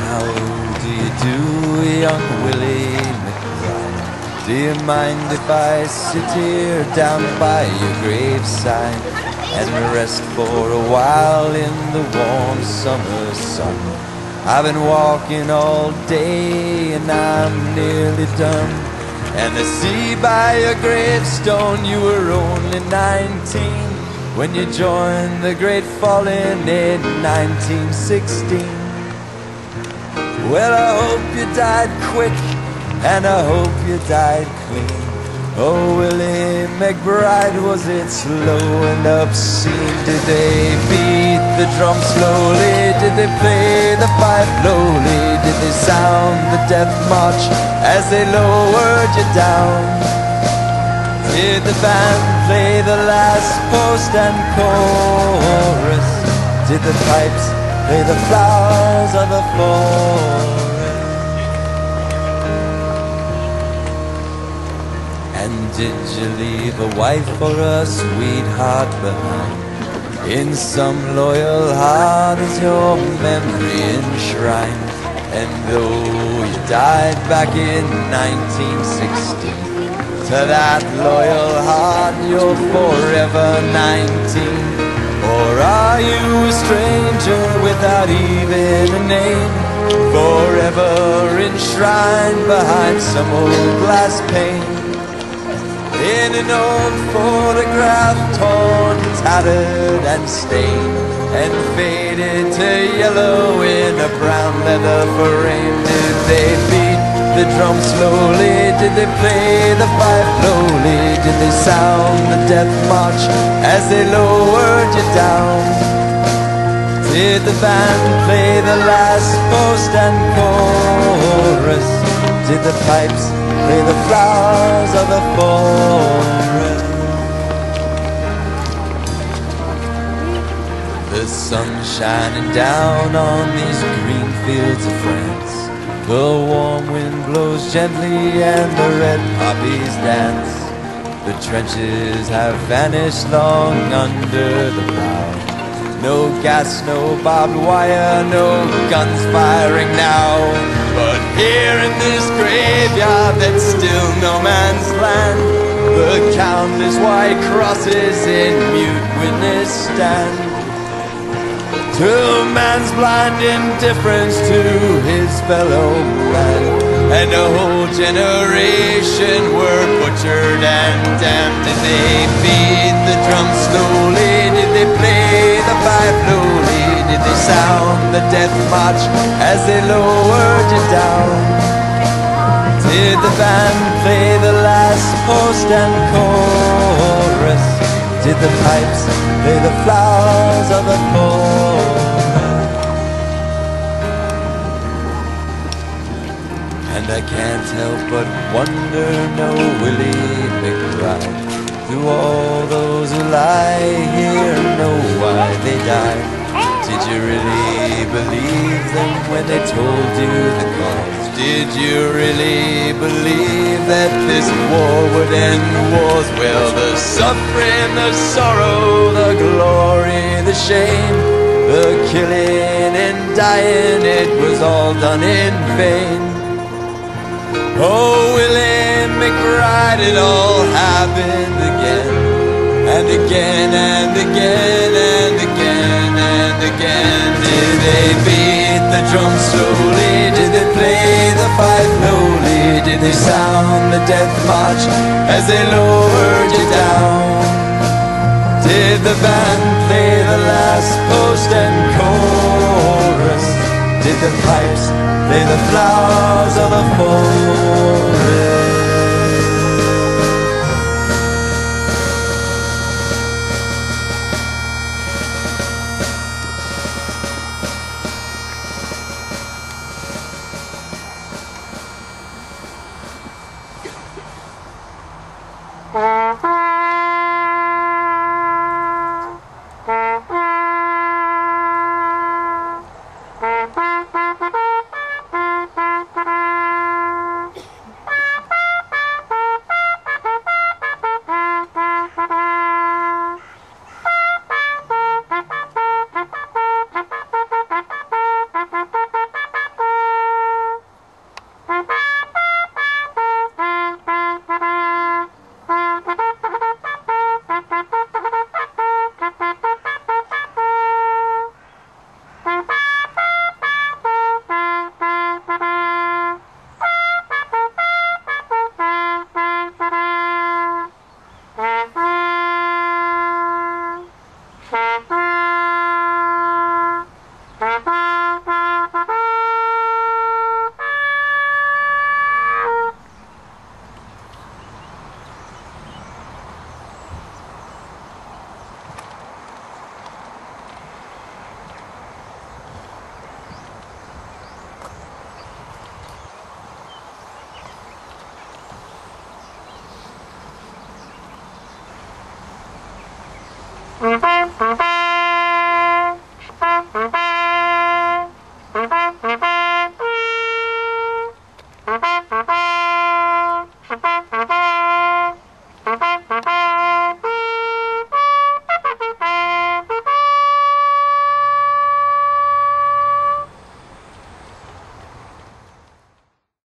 How do you do, young Willie? Do you mind if I sit here down by your graveside and rest for a while in the warm summer sun? I've been walking all day and I'm nearly done. And I see by your gravestone you were only 19 when you joined the great falling in 1916. Well, I hope you died quick, and I hope you died clean. Oh, Willie McBride, was it slow and obscene? Did they beat the drum slowly? Did they play the pipe lowly? Did they sound the death march as they lowered you down? Did the band play the last post and chorus? Did the pipes play the flowers of the forest? And did you leave a wife or a sweetheart behind? In some loyal heart is your memory enshrined. And though you died back in 1916, to that loyal heart you're forever 19. Or are you a stranger without even a name? Forever enshrined behind some old glass pane. In an old photograph, torn, tattered, and stained, and faded to yellow in a brown leather frame. Did they beat the drum slowly? Did they play the pipe slowly? Did they sound the death march as they lowered you down? Did the band play the last post and chorus? Did the pipes play the flowers of the forest? The sun shining down on these green fields of France. The warm wind blows gently and the red poppies dance. The trenches have vanished long under the plow. No gas, no barbed wire, no guns firing now. But here in this graveyard that's still no man's land, the countless white crosses in mute witness stand. To man's blind indifference to his fellow man. And a whole generation were butchered and damned. Did they death march as they lowered you down? Did the band play the last post and chorus? Did the pipes play the flowers of the forest? And I can't help but wonder, no Willie McBride Do all those who lie here know why they died? Did you really believe them when they told you the cause? Did you really believe that this war would end wars? Well, the suffering, the sorrow, the glory, the shame The killing and dying, it was all done in vain Oh, Willie McBride, it all happened again and again and again they beat the drum slowly? Did they play the pipe lowly? Did they sound the death march as they lowered you down? Did the band play the last post and chorus? Did the pipes play the flowers Bye.